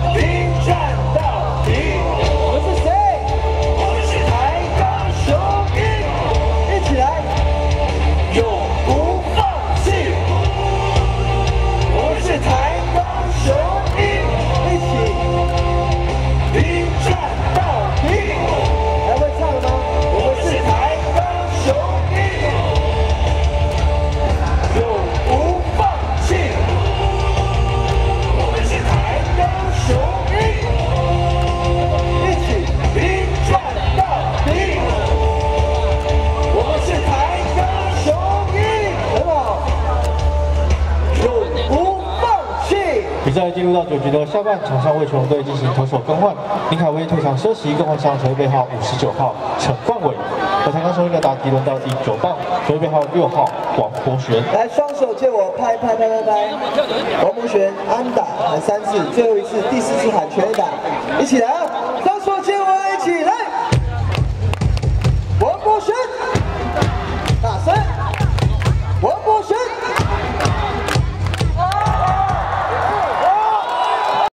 Be 比赛进入到九局的下半场上为球队进行投手更换，林凯威退场休息，更换上球队背号五十九号陈冠伟。我才刚收一个打击轮到第九棒，球队背号六号王博璇。来，双手借我拍拍拍拍拍。王博璇安打喊三次，最后一次第四次喊全打，一起来啊！